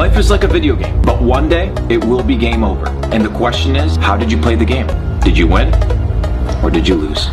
Life is like a video game, but one day it will be game over. And the question is, how did you play the game? Did you win or did you lose?